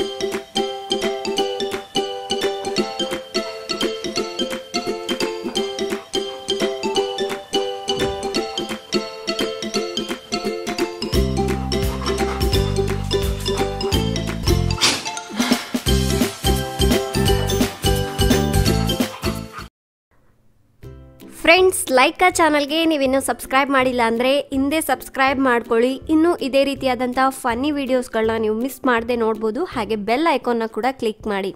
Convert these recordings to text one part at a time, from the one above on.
thank you friends Lyca ಚಾನಲ್ಗೆ ನೀವಿನ್ನೂ subscribe ಮಾಡಿಲ್ಲ ಅಂದರೆ ಹಿಂದೆ ಸಬ್ಸ್ಕ್ರೈಬ್ ಮಾಡ್ಕೊಳ್ಳಿ. ಇನ್ನೂ ಇದೇ ರೀತಿಯಾದಂಥ ಫನ್ನಿ ವೀಡಿಯೋಸ್ಗಳನ್ನ ನೀವು ಮಿಸ್ ಮಾಡದೆ ನೋಡ್ಬೋದು. ಹಾಗೆ ಬೆಲ್ ಐಕಾನ್ನ ಕೂಡ ಕ್ಲಿಕ್ ಮಾಡಿ.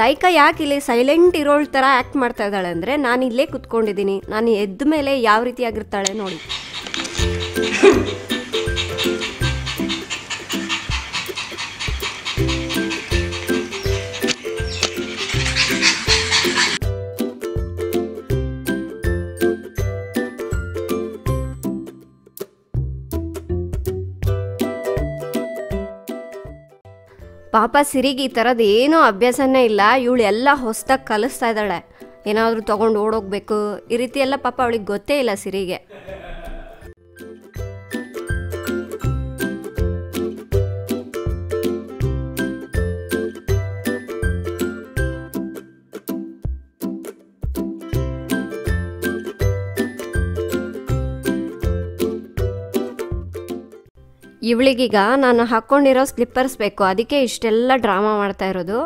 ಲೈಕ ಯಾಕೆ ಇಲ್ಲಿ ಸೈಲೆಂಟ್ ಇರೋಳ್ ಥರ ಆ್ಯಕ್ಟ್ ಮಾಡ್ತಾ ಇದ್ದಾಳೆ ಅಂದರೆ ನಾನು ಇಲ್ಲೇ ಕುತ್ಕೊಂಡಿದ್ದೀನಿ. ನಾನು ಎದ್ದ ಮೇಲೆ ಯಾವ ರೀತಿಯಾಗಿರ್ತಾಳೆ ನೋಡಿ. ಪಾಪ ಸಿರಿಗೆ ಈ ಥರದ್ದು ಏನೂ ಅಭ್ಯಾಸನೇ ಇಲ್ಲ. ಇವಳು ಎಲ್ಲ ಹೊಸ್ದಾಗಿ ಕಲಿಸ್ತಾ ಇದ್ದಾಳೆ. ಏನಾದರೂ ತೊಗೊಂಡು ಓಡೋಗ್ಬೇಕು. ಈ ರೀತಿ ಎಲ್ಲ ಪಾಪ ಅವಳಿಗೆ ಗೊತ್ತೇ ಇಲ್ಲ ಸಿರಿಗೆ. ಇವಳಿಗೀಗ ನಾನು ಹಾಕ್ಕೊಂಡಿರೋ ಸ್ಲಿಪ್ಪರ್ಸ್ ಬೇಕು. ಅದಕ್ಕೆ ಇಷ್ಟೆಲ್ಲ ಡ್ರಾಮಾ ಮಾಡ್ತಾ ಇರೋದು.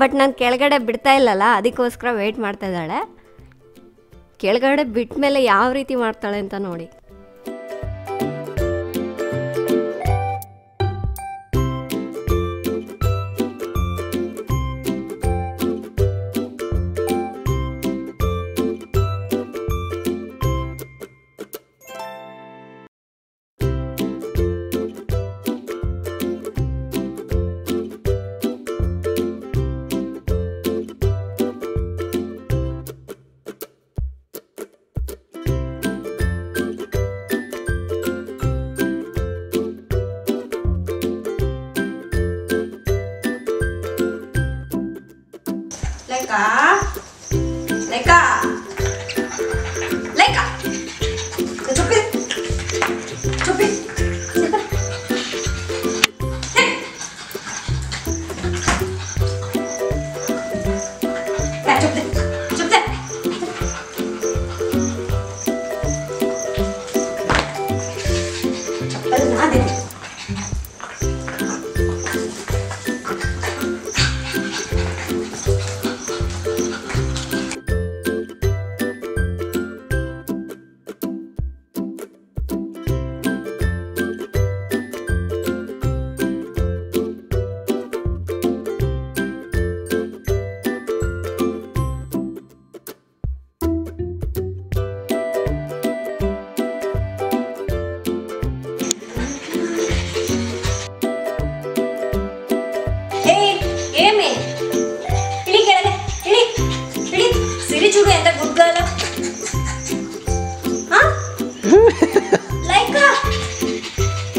ಬಟ್ ನಾನು ಕೆಳಗಡೆ ಬಿಡ್ತಾ ಇಲ್ಲಲ್ಲ, ಅದಕ್ಕೋಸ್ಕರ ವೆಯ್ಟ್ ಮಾಡ್ತಾ ಇದ್ದಾಳೆ. ಕೆಳಗಡೆ ಬಿಟ್ಟ ಮೇಲೆ ಯಾವ ರೀತಿ ಮಾಡ್ತಾಳೆ ಅಂತ ನೋಡಿ. 내가. 내가. ಸಿರಿ ఎంత ಲೈಕ್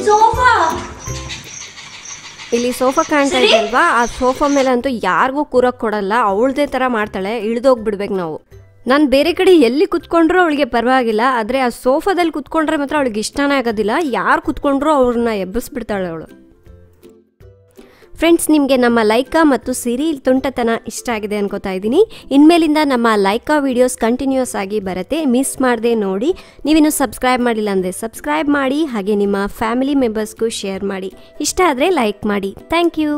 ಸೋಫಾ ಇಲ್ಲಿ ಸೋಫಾ ಕಾಣ್ತಾ ಇದೆ ಅಲ್ವಾ? ಆ ಸೋಫಾ ಮೇಲೆ ಅಂತೂ ಯಾರಿಗೂ ಕೂರಕ್ ಕೊಡಲ್ಲ. ಅವಳದೇ ತರ ಮಾಡ್ತಾಳೆ. ಇಳ್ದೋಗ್ಬಿಡ್ಬೇಕು ನಾವು. ನಾನು ಬೇರೆ ಕಡೆ ಎಲ್ಲಿ ಕುತ್ಕೊಂಡ್ರೂ ಅವಳಿಗೆ ಪರವಾಗಿಲ್ಲ. ಆದರೆ ಆ ಸೋಫಾದಲ್ಲಿ ಕುತ್ಕೊಂಡ್ರೆ ಮಾತ್ರ ಅವಳಿಗೆ ಇಷ್ಟನೇ ಆಗೋದಿಲ್ಲ. ಯಾರು ಕುತ್ಕೊಂಡ್ರೂ ಅವ್ರನ್ನ ಎಬ್ಬಿಸ್ಬಿಡ್ತಾಳೆ ಅವಳು. ಫ್ರೆಂಡ್ಸ್ ನಿಮಗೆ ನಮ್ಮ ಲೈಕಾ ಮತ್ತು ಸಿರಿ ತುಂಟತನ ಇಷ್ಟ ಆಗಿದೆ ಅನ್ಕೋತಾ ಇದ್ದೀನಿ. ಇನ್ಮೇಲಿಂದ ನಮ್ಮ ಲೈಕಾ ವಿಡಿಯೋಸ್ ಕಂಟಿನ್ಯೂಸ್ ಆಗಿ ಬರುತ್ತೆ. ಮಿಸ್ ಮಾಡದೆ ನೋಡಿ. ನೀವಿನ್ನು ಸಬ್ಸ್ಕ್ರೈಬ್ ಮಾಡಿಲ್ಲ ಅಂದರೆ ಸಬ್ಸ್ಕ್ರೈಬ್ ಮಾಡಿ, ಹಾಗೆ ನಿಮ್ಮ ಫ್ಯಾಮಿಲಿ ಮೆಂಬರ್ಸ್ಗೂ ಶೇರ್ ಮಾಡಿ. ಇಷ್ಟ ಆದರೆ ಲೈಕ್ ಮಾಡಿ. Thank you